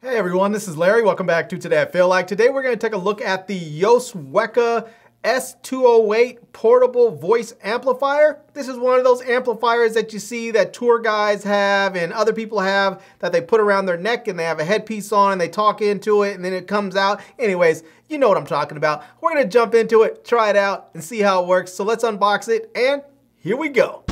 Hey everyone, this is Larry. Welcome back to Today I Feel Like. Today we're going to take a look at the Yoceweca S208 portable voice amplifier. This is one of those amplifiers that you see that tour guys have and other people have that they put around their neck and they have a headpiece on and they talk into it and then it comes out. Anyways, you know what I'm talking about. We're going to jump into it, try it out, and see how it works. So let's unbox it and here we go.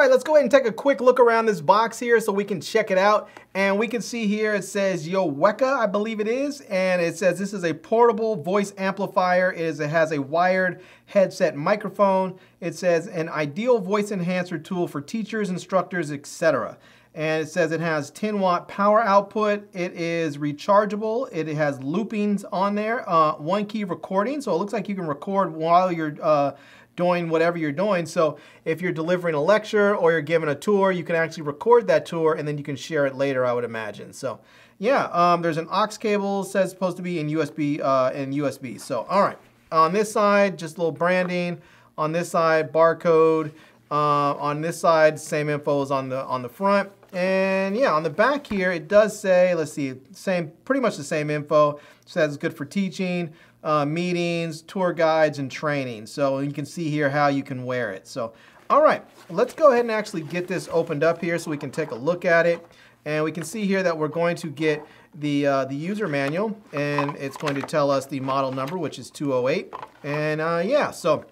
Right, let's go ahead and take a quick look around this box here so we can check it out. And we can see here it says Yoceweca, I believe it is. And it says this is a portable voice amplifier. It, is, it has a wired headset microphone. It says an ideal voice enhancer tool for teachers, instructors, etc. And it says it has 10 watt power output. It is rechargeable. It has loopings on there, uh, one key recording. So it looks like you can record while you're uh, doing whatever you're doing. So if you're delivering a lecture or you're giving a tour, you can actually record that tour and then you can share it later, I would imagine. So yeah, um, there's an aux cable, says supposed to be in USB, uh, in USB. So all right, on this side, just a little branding. On this side, barcode. Uh, on this side, same info as on the on the front. And yeah, on the back here, it does say, let's see, same, pretty much the same info. It says it's good for teaching, uh, meetings, tour guides, and training. So you can see here how you can wear it. So, all right, let's go ahead and actually get this opened up here so we can take a look at it. And we can see here that we're going to get the, uh, the user manual, and it's going to tell us the model number, which is 208. And uh, yeah, so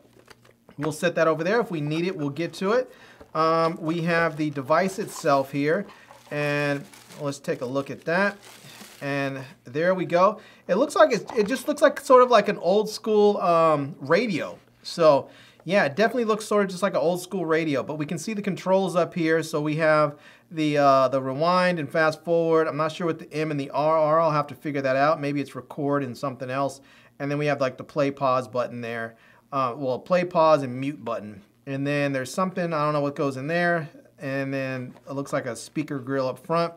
we'll set that over there. If we need it, we'll get to it. Um, we have the device itself here, and let's take a look at that. And there we go. It looks like it, it just looks like sort of like an old school um, radio. So yeah, it definitely looks sort of just like an old school radio, but we can see the controls up here. So we have the uh, the rewind and fast forward. I'm not sure what the M and the R are. I'll have to figure that out. Maybe it's record and something else. And then we have like the play pause button there. Uh, well, play pause and mute button. And then there's something, I don't know what goes in there. And then it looks like a speaker grill up front.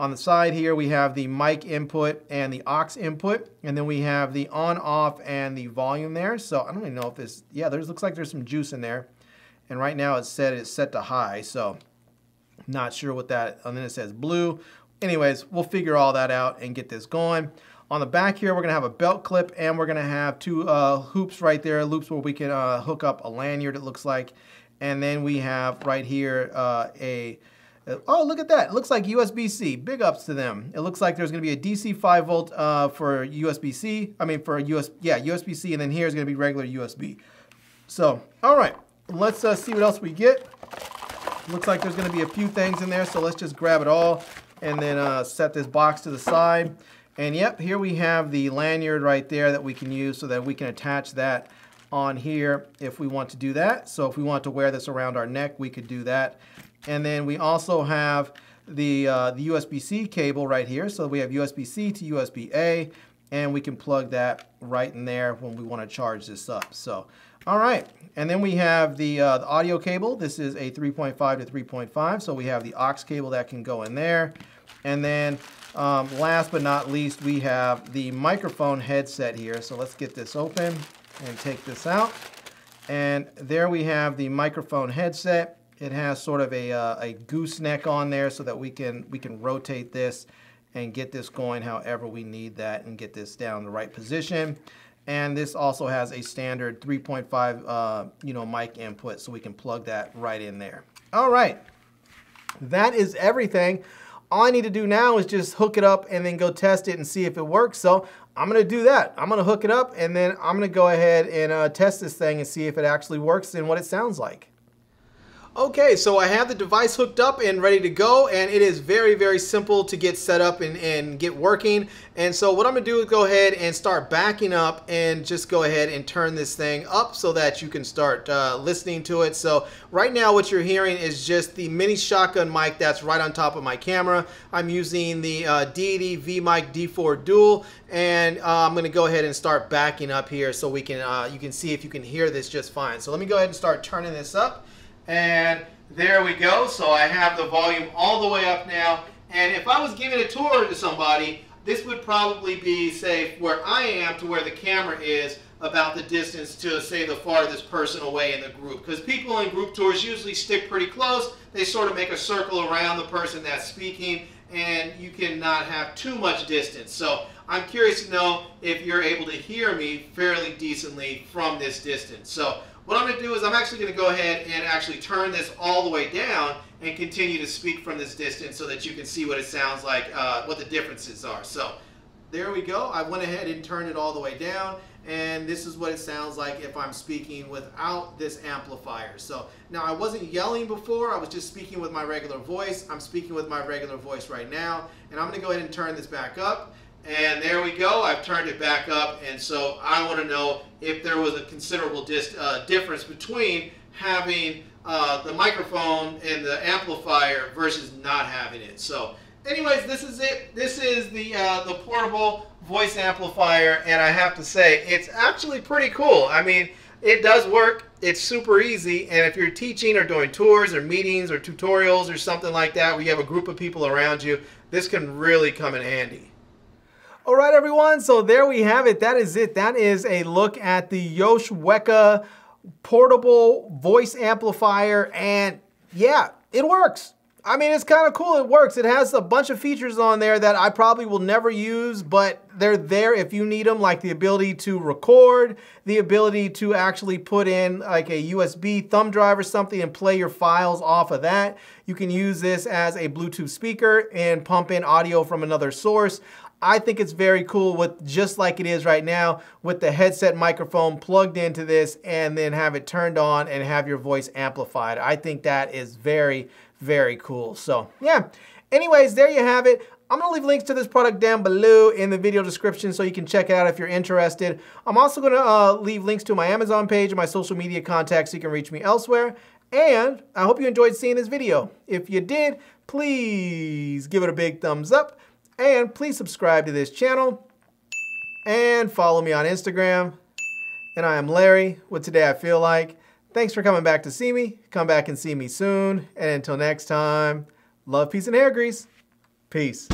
On the side here, we have the mic input and the aux input, and then we have the on, off, and the volume there. So I don't even know if this, yeah, there's looks like there's some juice in there. And right now it's set, it's set to high, so not sure what that, and then it says blue. Anyways, we'll figure all that out and get this going. On the back here, we're gonna have a belt clip and we're gonna have two uh, hoops right there, loops where we can uh, hook up a lanyard, it looks like. And then we have right here uh, a Oh, look at that. It looks like USB-C. Big ups to them. It looks like there's to be a DC 5 volt uh, for USB-C. I mean, for US, yeah, USB-C, and then here's to be regular USB. So, all right, let's uh, see what else we get. Looks like there's to be a few things in there, so let's just grab it all and then uh, set this box to the side. And yep, here we have the lanyard right there that we can use so that we can attach that on here if we want to do that. So if we want to wear this around our neck, we could do that. And then we also have the, uh, the USB-C cable right here. So we have USB-C to USB-A, and we can plug that right in there when we want to charge this up. So, all right. And then we have the, uh, the audio cable. This is a 3.5 to 3.5. So we have the aux cable that can go in there. And then um, last but not least, we have the microphone headset here. So let's get this open and take this out. And there we have the microphone headset. It has sort of a, uh, a gooseneck on there so that we can, we can rotate this and get this going however we need that and get this down the right position. And this also has a standard 3.5 uh, you know, mic input so we can plug that right in there. All right, that is everything. All I need to do now is just hook it up and then go test it and see if it works. So I'm gonna do that. I'm gonna hook it up and then I'm gonna go ahead and uh, test this thing and see if it actually works and what it sounds like. Okay, so I have the device hooked up and ready to go, and it is very, very simple to get set up and, and get working. And so what I'm gonna do is go ahead and start backing up and just go ahead and turn this thing up so that you can start uh, listening to it. So right now what you're hearing is just the mini shotgun mic that's right on top of my camera. I'm using the uh, Deity V-Mic D4 Duo, and uh, I'm gonna go ahead and start backing up here so we can, uh, you can see if you can hear this just fine. So let me go ahead and start turning this up. And there we go. So I have the volume all the way up now. And if I was giving a tour to somebody, this would probably be, say, where I am to where the camera is, about the distance to say the farthest person away in the group because people in group tours usually stick pretty close they sort of make a circle around the person that's speaking and you cannot have too much distance so I'm curious to know if you're able to hear me fairly decently from this distance so what I'm going to do is I'm actually going to go ahead and actually turn this all the way down and continue to speak from this distance so that you can see what it sounds like, uh, what the differences are. So there we go. I went ahead and turned it all the way down and this is what it sounds like if I'm speaking without this amplifier. So now I wasn't yelling before, I was just speaking with my regular voice. I'm speaking with my regular voice right now and I'm going to go ahead and turn this back up and there we go. I've turned it back up. And so I want to know if there was a considerable uh, difference between having uh, the microphone and the amplifier versus not having it. So anyways, this is it. This is the, uh, the portable voice amplifier. And I have to say, it's actually pretty cool. I mean, it does work. It's super easy. And if you're teaching or doing tours or meetings or tutorials or something like that, where you have a group of people around you, this can really come in handy. All right, everyone. So there we have it. That is it. That is a look at the Yoceweca portable voice amplifier. And yeah, it works. I mean, it's kind of cool. It works. It has a bunch of features on there that I probably will never use, but they're there if you need them, like the ability to record, the ability to actually put in like a USB thumb drive or something and play your files off of that. You can use this as a Bluetooth speaker and pump in audio from another source. I think it's very cool with just like it is right now with the headset microphone plugged into this and then have it turned on and have your voice amplified. I think that is very, very cool. So yeah, anyways, there you have it. I'm gonna leave links to this product down below in the video description so you can check it out if you're interested. I'm also gonna uh, leave links to my Amazon page and my social media contacts so you can reach me elsewhere. And I hope you enjoyed seeing this video. If you did, please give it a big thumbs up. And please subscribe to this channel and follow me on Instagram. And I am Larry with Today I Feel Like. Thanks for coming back to see me. Come back and see me soon. And until next time, love, peace, and hair grease. Peace.